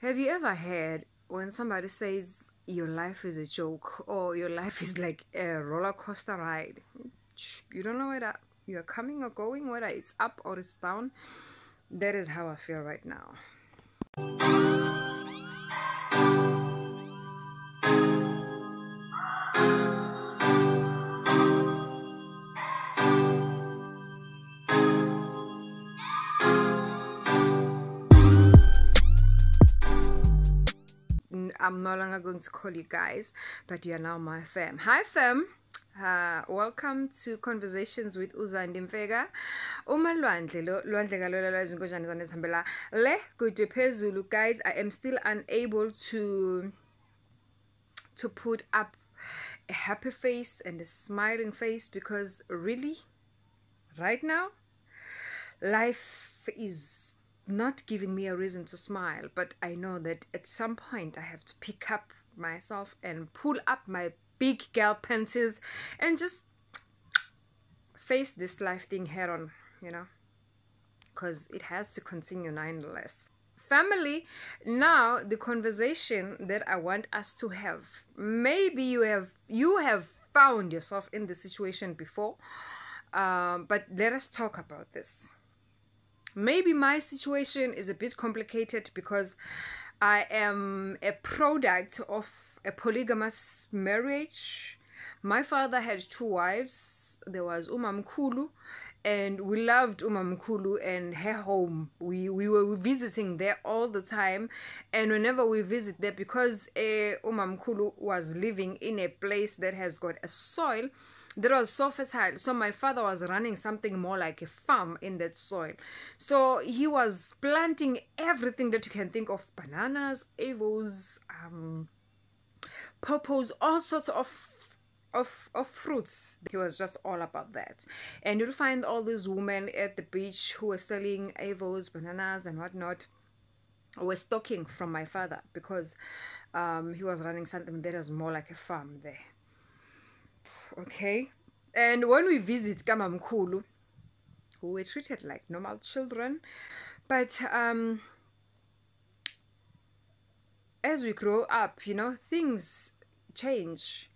Have you ever heard when somebody says your life is a joke or your life is like a roller coaster ride? You don't know whether you're coming or going, whether it's up or it's down. That is how I feel right now. I'm no longer going to call you guys, but you are now my fam. Hi, fam. Uh, welcome to Conversations with Uzandi Mfeka. Uma lwandle lwandle zane le kude phezulu guys I am still unable to to put up a happy face and a smiling face because really right now life is not giving me a reason to smile, but I know that at some point I have to pick up myself and pull up my big girl panties and just face this life thing head on, you know, because it has to continue nonetheless. Family, now the conversation that I want us to have. Maybe you have you have found yourself in the situation before, um, but let us talk about this maybe my situation is a bit complicated because I am a product of a polygamous marriage. My father had two wives. There was Umamkulu, and we loved Umamkulu and her home. We we were visiting there all the time, and whenever we visit there, because uh, Umamkulu was living in a place that has got a soil that was so fertile. So my father was running something more like a farm in that soil. So he was planting everything that you can think of bananas, avos, um, purples, all sorts of of of fruits. He was just all about that. And you'll find all these women at the beach who were selling avos, bananas, and whatnot. Were stocking from my father because um, he was running something that was more like a farm there okay and when we visit kamamkhulu we were treated like normal children but um as we grow up you know things change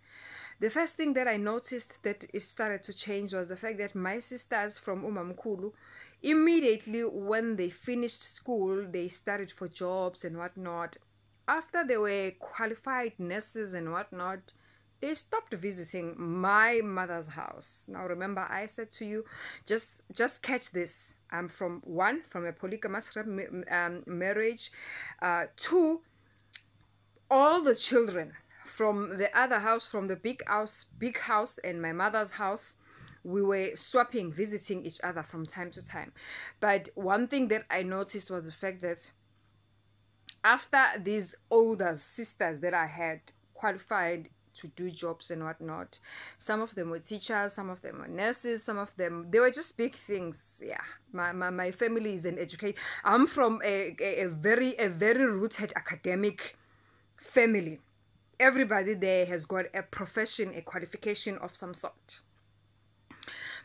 the first thing that I noticed that it started to change was the fact that my sisters from Umamkulu, immediately when they finished school, they started for jobs and whatnot. After they were qualified nurses and whatnot, they stopped visiting my mother's house. Now remember i said to you just just catch this. I'm from one from a polygamous um, marriage uh, two all the children from the other house from the big house big house and my mother's house we were swapping visiting each other from time to time. But one thing that i noticed was the fact that after these older sisters that i had qualified to do jobs and whatnot. Some of them were teachers, some of them were nurses, some of them they were just big things. Yeah, my my, my family is an educator. I'm from a, a, a very a very rooted academic family. Everybody there has got a profession, a qualification of some sort.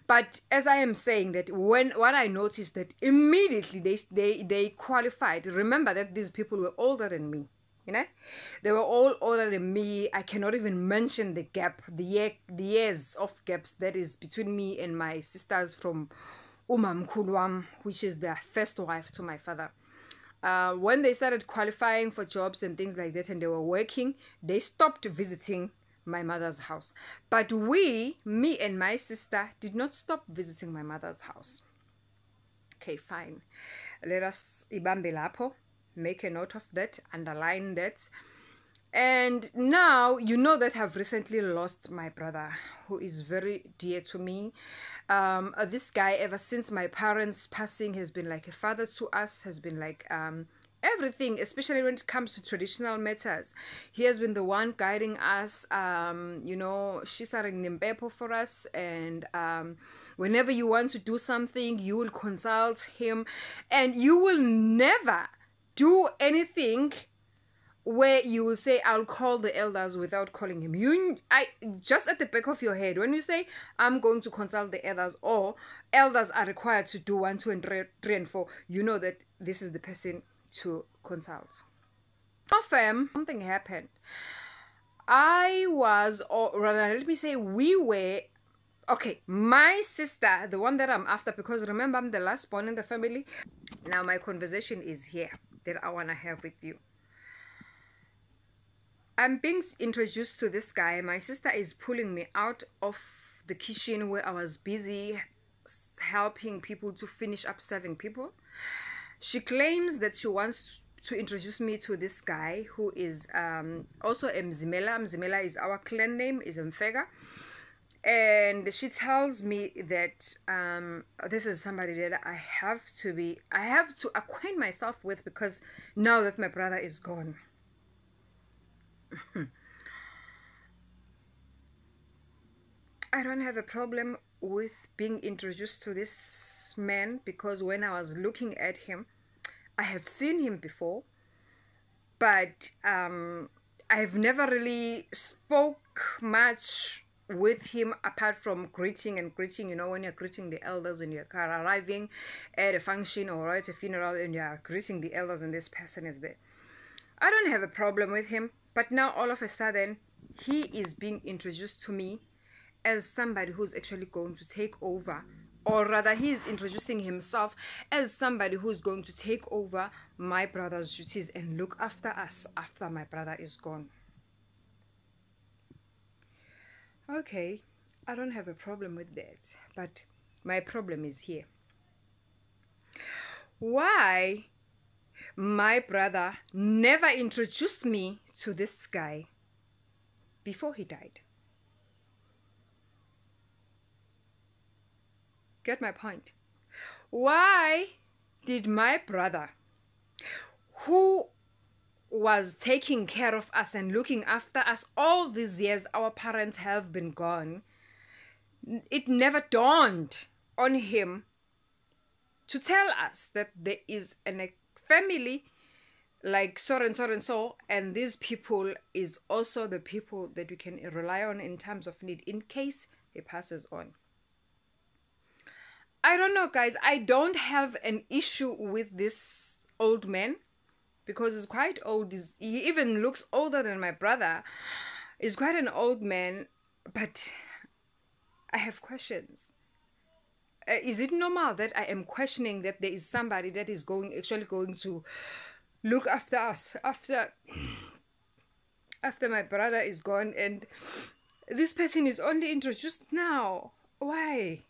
But as I am saying that when what I noticed that immediately they they they qualified. Remember that these people were older than me you know? They were all older than me. I cannot even mention the gap the year the years of gaps that is between me and my sisters from umam kulwam which is their first wife to my father. Uh, when they started qualifying for jobs and things like that and they were working they stopped visiting my mother's house. But we me and my sister did not stop visiting my mother's house. Okay fine. Let us ibambe lapho make a note of that, underline that. And now you know that I've recently lost my brother, who is very dear to me. Um, uh, this guy, ever since my parents' passing, has been like a father to us, has been like um, everything, especially when it comes to traditional matters. He has been the one guiding us, um, you know, she's Shisari Nimbepo for us. And um, whenever you want to do something, you will consult him, and you will never do anything where you will say i'll call the elders without calling him. You i just at the back of your head when you say i'm going to consult the elders or elders are required to do one two and three, and four you know that this is the person to consult. Fam, something happened. I was, or rather, let me say, we were okay my sister the one that i'm after because remember i'm the last born in the family. Now my conversation is here that i want to have with you. I'm being introduced to this guy. My sister is pulling me out of the kitchen where i was busy helping people to finish up serving people. She claims that she wants to introduce me to this guy who is um, also Mzimela. Mzimela is our clan name, is Mfeka and she tells me that um, this is somebody that I have to be, I have to acquaint myself with because now that my brother is gone. I don't have a problem with being introduced to this man because when I was looking at him, I have seen him before, but um, I've never really spoke much with him apart from greeting and greeting you know when you're greeting the elders when you're arriving at a function or at a funeral and you're greeting the elders and this person is there. I don't have a problem with him but now all of a sudden he is being introduced to me as somebody who's actually going to take over or rather he is introducing himself as somebody who's going to take over my brother's duties and look after us after my brother is gone Okay, I don't have a problem with that, but my problem is here. Why my brother never introduced me to this guy before he died? Get my point. Why did my brother, who was taking care of us and looking after us all these years our parents have been gone it never dawned on him to tell us that there is a family like so and so and so and these people is also the people that we can rely on in times of need in case he passes on. I don't know guys. I don't have an issue with this old man because he's quite old. He's, he even looks older than my brother. He's quite an old man, but I have questions. Uh, is it normal that I am questioning that there is somebody that is going actually going to look after us after after my brother is gone and this person is only introduced now? Why?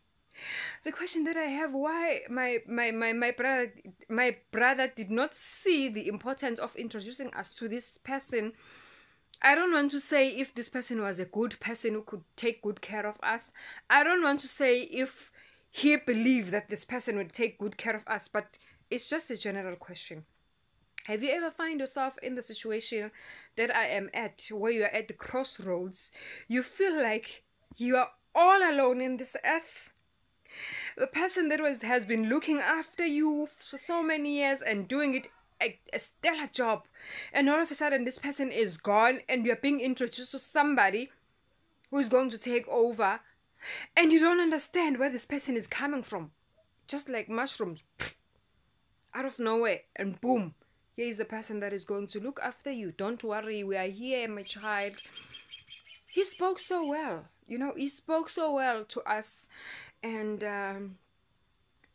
The question that I have why my, my, my, my brother my brother did not see the importance of introducing us to this person I don't want to say if this person was a good person who could take good care of us. I don't want to say if he believed that this person would take good care of us, but it's just a general question. Have you ever find yourself in the situation that I am at, where you are at the crossroads? You feel like you are all alone in this earth the person that was has been looking after you for so many years and doing it a, a stellar job. And all of a sudden this person is gone and you're being introduced to somebody who's going to take over. And you don't understand where this person is coming from. Just like mushrooms. Out of nowhere. And boom. Here is the person that is going to look after you. Don't worry. We are here my child. He spoke so well you know he spoke so well to us and um,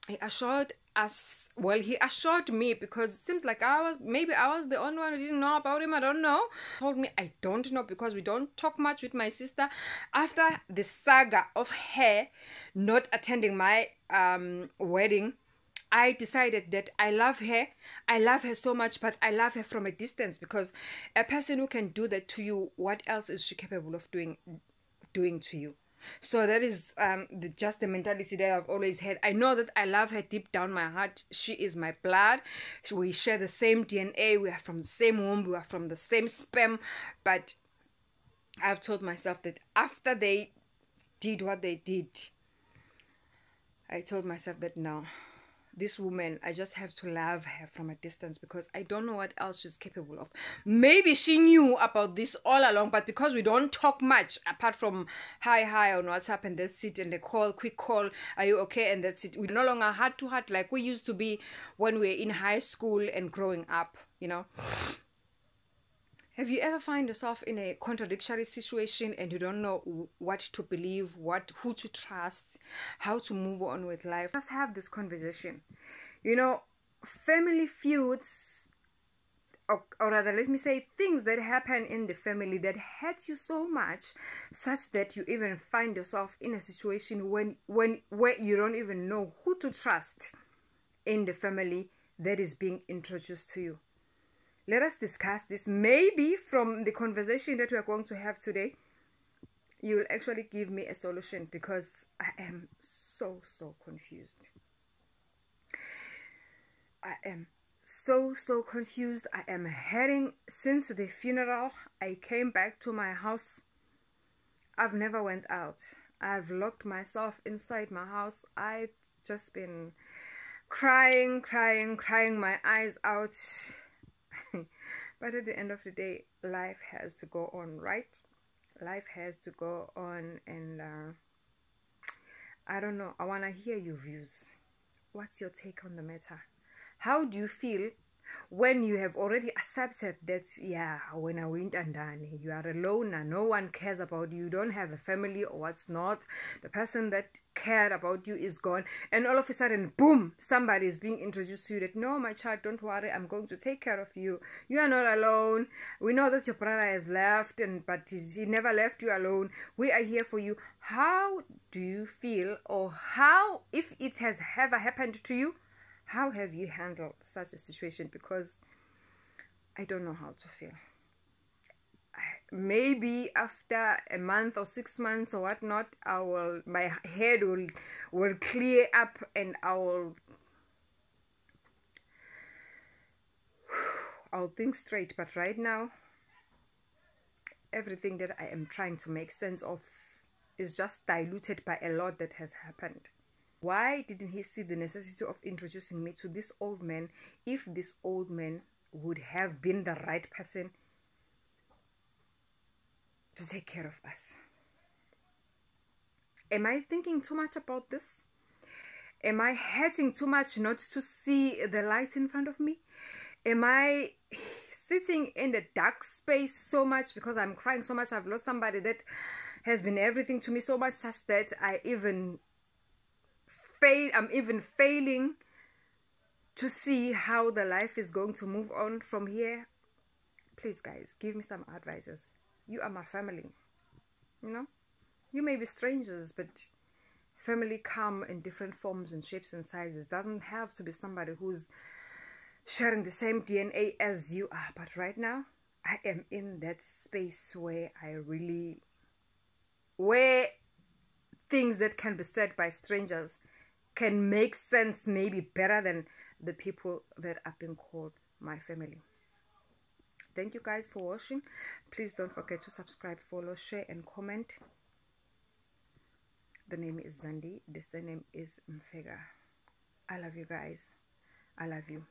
he assured us well he assured me because it seems like i was maybe i was the only one who didn't know about him i don't know told me i don't know because we don't talk much with my sister after the saga of her not attending my um, wedding I decided that I love her. I love her so much, but I love her from a distance because a person who can do that to you, what else is she capable of doing doing to you? So that is um, the, just the mentality that I've always had. I know that I love her deep down my heart. She is my blood. We share the same DNA. We are from the same womb. We are from the same sperm. But I've told myself that after they did what they did, I told myself that no, this woman, I just have to love her from a distance because I don't know what else she's capable of. Maybe she knew about this all along, but because we don't talk much apart from hi, hi on WhatsApp and that's it, and the call, quick call, are you okay? And that's it. We're no longer heart to heart like we used to be when we were in high school and growing up, you know. Have you ever find yourself in a contradictory situation and you don't know what to believe, what who to trust, how to move on with life? Let's have this conversation. You know, family feuds or, or rather let me say things that happen in the family that hurt you so much such that you even find yourself in a situation when when where you don't even know who to trust in the family that is being introduced to you let us discuss this. Maybe from the conversation that we are going to have today, you will actually give me a solution because I am so, so confused. I am so, so confused. I am heading since the funeral. I came back to my house. I've never went out. I've locked myself inside my house. I've just been crying, crying, crying my eyes out but at the end of the day, life has to go on, right? Life has to go on, and uh, I don't know. I want to hear your views. What's your take on the matter? How do you feel when you have already accepted that yeah when i went and done you are alone and no one cares about you you don't have a family or what's not the person that cared about you is gone and all of a sudden boom somebody is being introduced to you that no my child don't worry i'm going to take care of you. You are not alone. We know that your brother has left and but he never left you alone. We are here for you. How do you feel or how if it has ever happened to you how have you handled such a situation? Because I don't know how to feel. Maybe after a month or six months or whatnot, I will my head will will clear up and I will I'll think straight. But right now, everything that I am trying to make sense of is just diluted by a lot that has happened. Why didn't he see the necessity of introducing me to this old man if this old man would have been the right person to take care of us? Am I thinking too much about this? Am I hurting too much not to see the light in front of me? Am I sitting in the dark space so much because I'm crying so much? I've lost somebody that has been everything to me so much, such that I even fail I'm even failing to see how the life is going to move on from here. Please guys, give me some advices. You are my family. You know? You may be strangers, but family come in different forms and shapes and sizes. Doesn't have to be somebody who's sharing the same DNA as you are. But right now, I am in that space where I really where things that can be said by strangers can make sense maybe better than the people that have been called my family. Thank you guys for watching. Please don't forget to subscribe, follow, share, and comment. The name is Zandy. The surname is Mfeka. I love you guys. I love you.